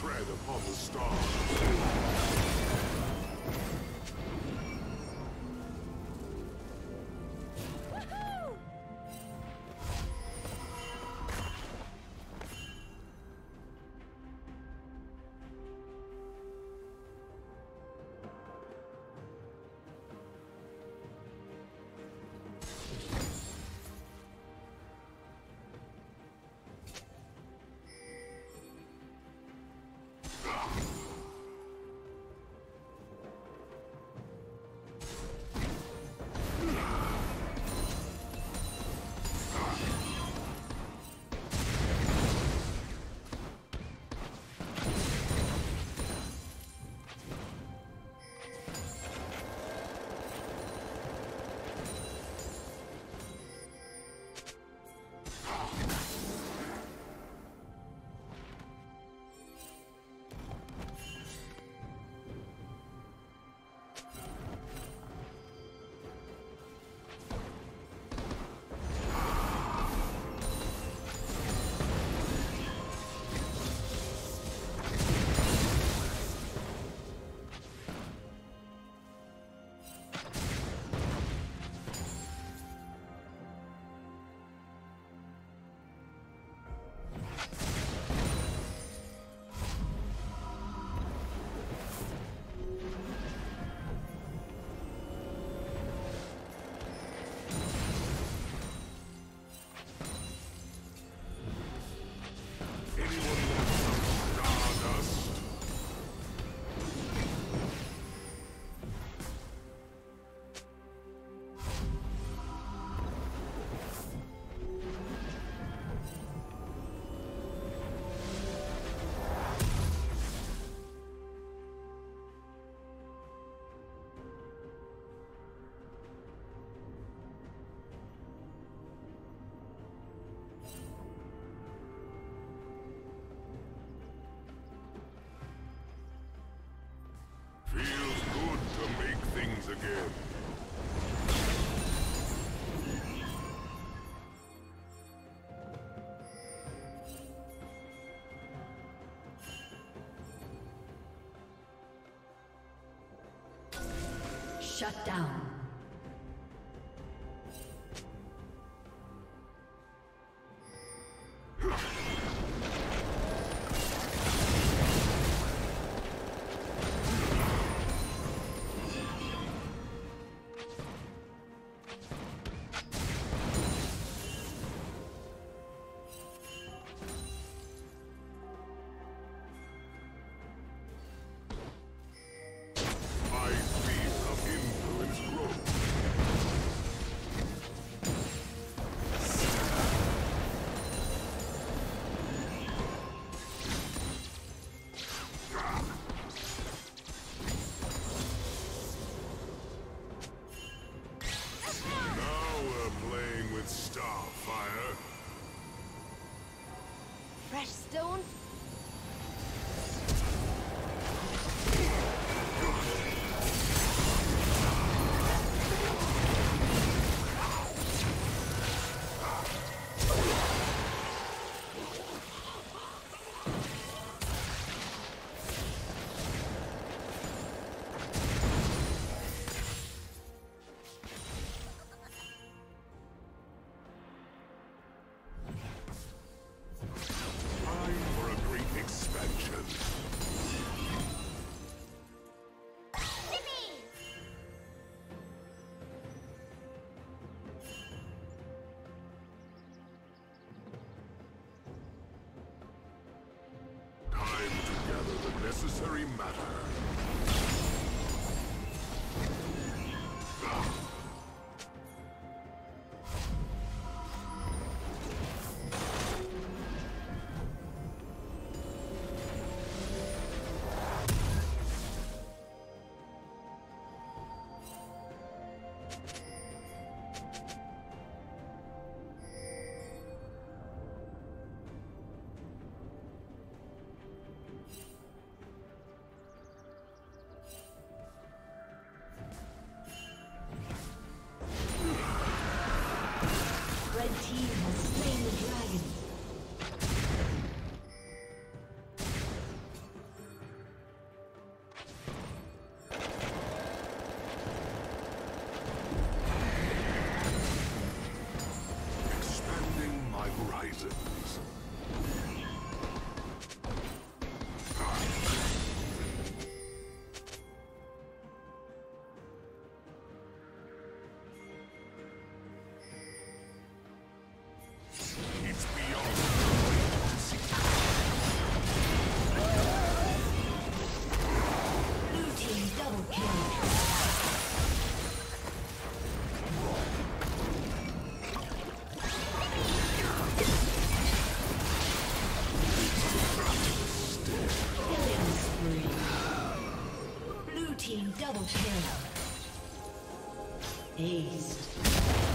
tread upon the stars. to make things again. Shut down. Kill. Aced.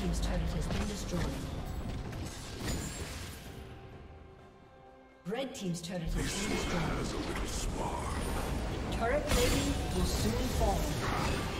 Red Team's turret has been destroyed. Red Team's turret plating will soon fall.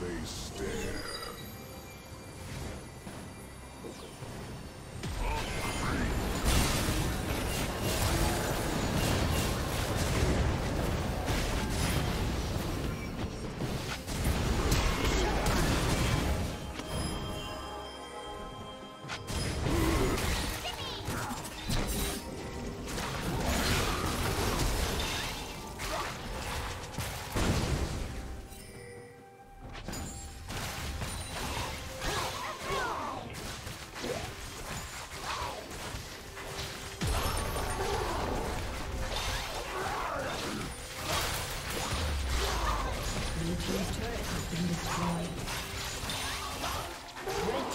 they stare.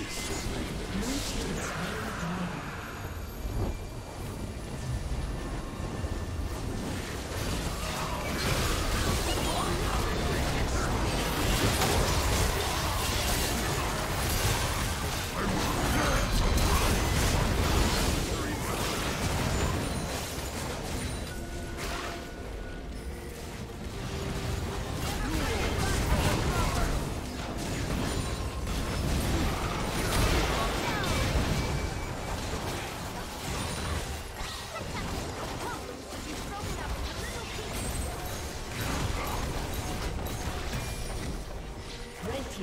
peace.